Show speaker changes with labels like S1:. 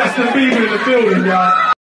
S1: Justin Bieber in the building, y'all.